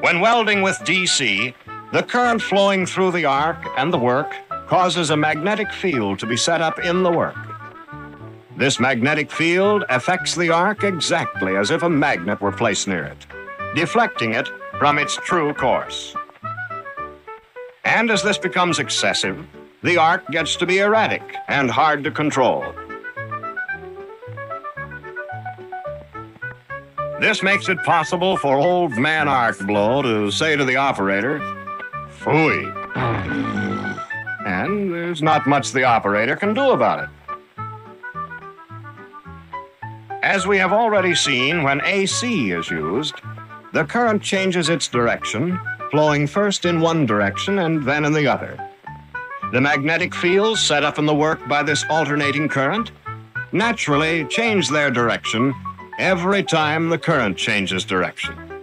When welding with DC, the current flowing through the arc and the work causes a magnetic field to be set up in the work. This magnetic field affects the arc exactly as if a magnet were placed near it, deflecting it from its true course. And as this becomes excessive, the arc gets to be erratic and hard to control. This makes it possible for old man Arc Blow to say to the operator, Phooey. And there's not much the operator can do about it. As we have already seen, when AC is used, the current changes its direction, flowing first in one direction and then in the other. The magnetic fields set up in the work by this alternating current naturally change their direction every time the current changes direction.